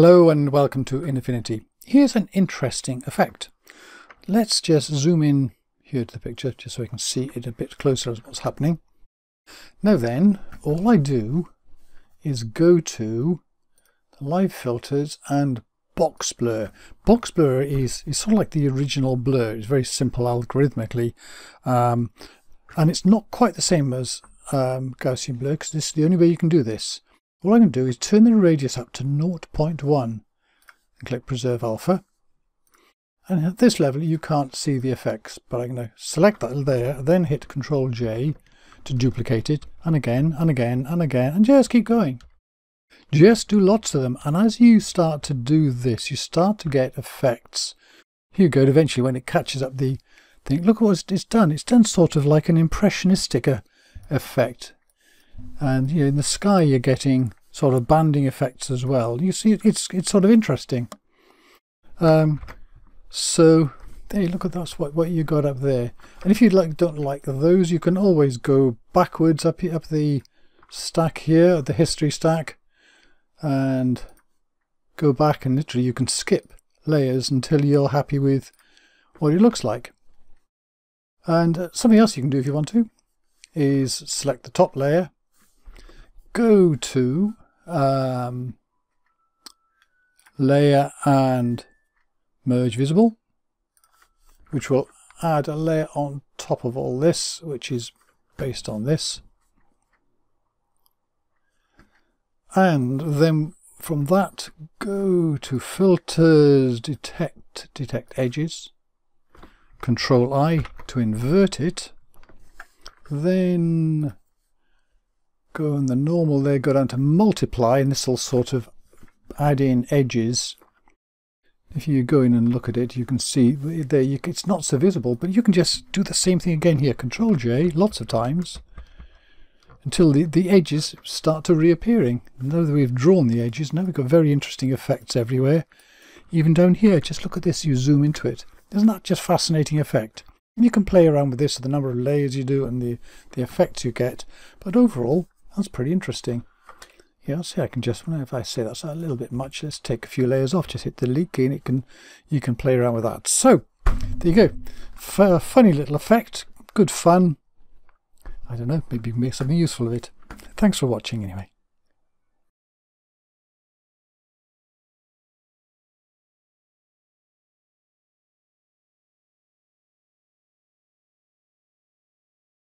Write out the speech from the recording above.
Hello and welcome to InAffinity. Here's an interesting effect. Let's just zoom in here to the picture just so we can see it a bit closer as what's happening. Now then, all I do is go to the live filters and box blur. Box blur is, is sort of like the original blur. It's very simple algorithmically. Um, and it's not quite the same as um, Gaussian blur because this is the only way you can do this. All I'm going to do is turn the radius up to 0.1 and click Preserve Alpha. And at this level you can't see the effects, but I'm going to select that there, then hit Control J to duplicate it, and again, and again, and again, and just keep going. Just do lots of them, and as you start to do this, you start to get effects. Here you go, eventually when it catches up the thing, look what it's done. It's done sort of like an impressionistic uh, effect and you know, in the sky you're getting sort of banding effects as well. You see, it's it's sort of interesting. Um, so there, look at that's what what you got up there. And if you like don't like those, you can always go backwards up up the stack here, the history stack, and go back and literally you can skip layers until you're happy with what it looks like. And uh, something else you can do if you want to is select the top layer go to um, layer and merge visible which will add a layer on top of all this which is based on this. And then from that go to filters detect detect edges control I to invert it. Then go on the normal there, go down to multiply, and this will sort of add in edges. If you go in and look at it, you can see there, you, it's not so visible, but you can just do the same thing again here. Control J, lots of times, until the, the edges start to reappearing. Now that we've drawn the edges, now we've got very interesting effects everywhere. Even down here, just look at this, you zoom into it. Isn't that just fascinating effect? And you can play around with this, the number of layers you do and the, the effects you get. But overall, that's pretty interesting. Yeah, see, I can just, if I say that's a little bit much, let's take a few layers off, just hit the delete key and it can, you can play around with that. So, there you go. F uh, funny little effect, good fun. I don't know, maybe you can make something useful of it. Thanks for watching anyway.